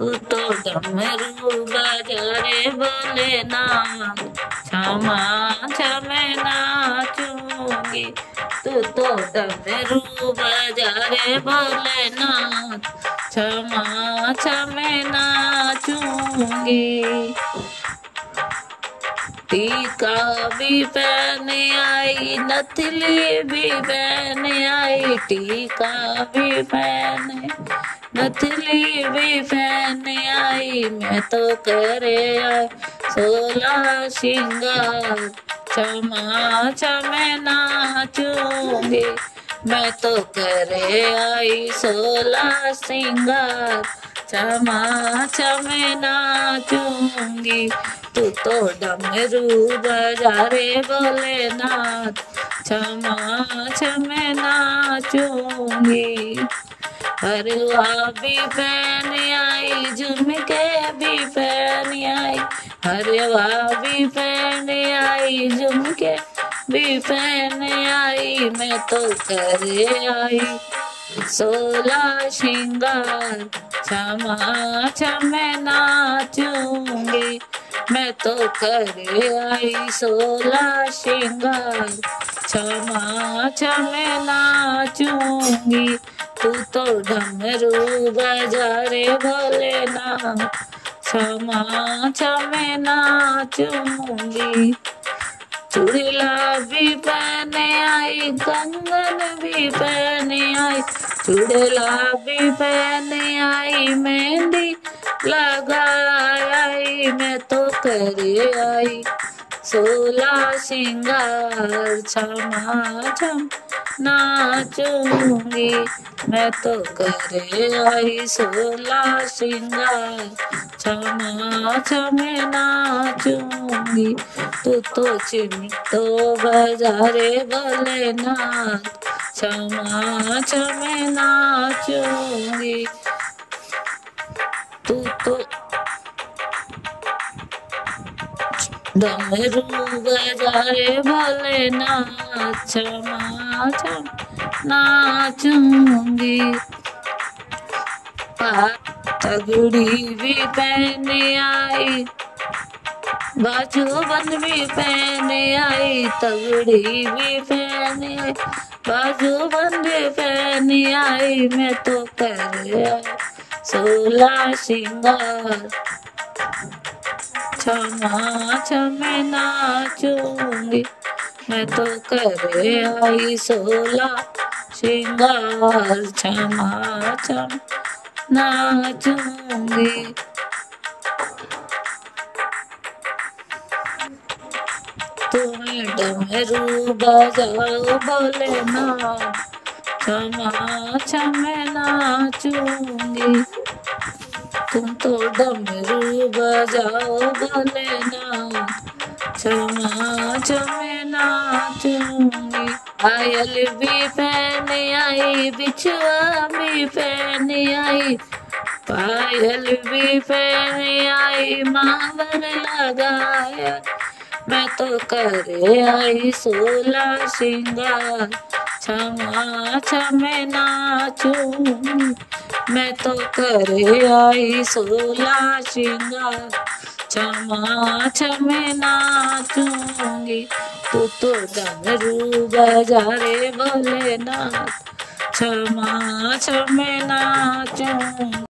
तू डमरू बजारे बोले ना, क्षमा क्षमे नाचूँगी तू तो डमरू बजारे बोले ना, क्षमा क्षमे नाचूँगी टीका भी पहन आई, नथली भी पहन आई, टीका भी पहन नथली भी पहन आई, मैं तो करे आई सोलह सिंगार क्षमा क्षमे नाचूँगी। मैं तो करे आई सोलह सिंगार क्षमा क्षमे नाचूँगी। तू तो डमरू बजारे बोले नाथ क्षमा क्षमे नाचूँगी। हरवा भी पहन आई, झुमके भी पहन आई। हरवा भी पहन आई, झुमके भी पहन आई, मैं तो करे आई। सोलह श्रृंगार क्षमा क्षमे नाचूँगी, मैं तो करे आई। सोलह श्रृंगार क्षमा क्षमे नाचूँगी तू तो डमरू बजारे भोलेनाथ क्षमा क्षमे नाचूँगी चूड़िला भी पहने आई, कंगन भी पहने आई। चूड़िला भी पहने आई, मेहंदी लगाई मैं तो करे आई। सोला सिंगार क्षमा क्षम नाचूँगी मैं तो करे आई सोला सिंगार। क्षमा क्षमे नाचूँगी तू तो चिमटो बजारे भोलेनाथ। क्षमा क्षमे नाचूँगी तू तो डमरू बजारे भोलेनाथ। क्षमा क्षम नाचूँगी। तगड़ी भी पहने आई बाजू बंद भी पहने आई, तगड़ी भी पहने आई बाजू बंद पहने आई। मैं तो कर सोलह सिंगार क्षमा क्षमे नाचूँगी। मैं तो करे आई सोलह श्रृंगार क्षमा नाचूँगी। तुम्हें डमरू बजाओ बोले ना क्षमा क्षमे नाचूँगी। तुम तो डमरू बजाओ बोले ना क्षमा क्षमे नाचूँगी पायल भी पहने आई, बिछुआ भी पहने आई। पायल भी पहने आई मांगर लगाया। मैं तो करे आई सोलह सिंगार। क्षमा क्षमे नाचूँगी। मैं तो करे आई सोलह सिंगार। क्षमा क्षमे नाचूँगी। तू तो डमरू बजा रे भोलेनाथ क्षमा क्षमे नाचूँगी